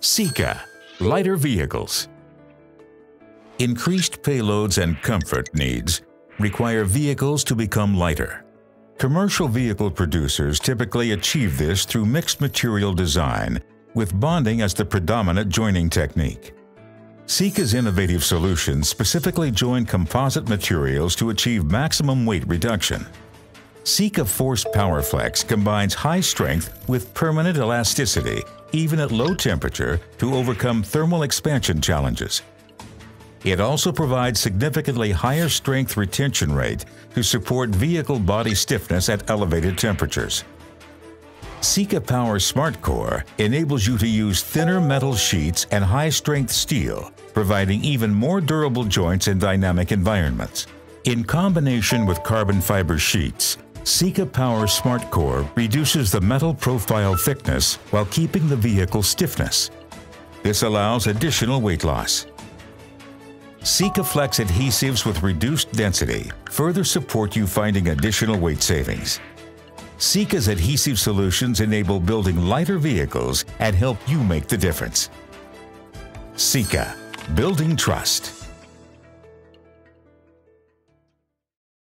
Sika, lighter vehicles. Increased payloads and comfort needs require vehicles to become lighter. Commercial vehicle producers typically achieve this through mixed material design, with bonding as the predominant joining technique. Sika's innovative solutions specifically join composite materials to achieve maximum weight reduction. Sika Force PowerFlex combines high strength with permanent elasticity, even at low temperature, to overcome thermal expansion challenges. It also provides significantly higher strength retention rate to support vehicle body stiffness at elevated temperatures. Sika Power Smart Core enables you to use thinner metal sheets and high-strength steel, providing even more durable joints in dynamic environments. In combination with carbon fiber sheets, Sika Power Smart Core reduces the metal profile thickness while keeping the vehicle stiffness. This allows additional weight loss. Sikaflex adhesives with reduced density further support you finding additional weight savings. Sika's adhesive solutions enable building lighter vehicles and help you make the difference. Sika, building trust.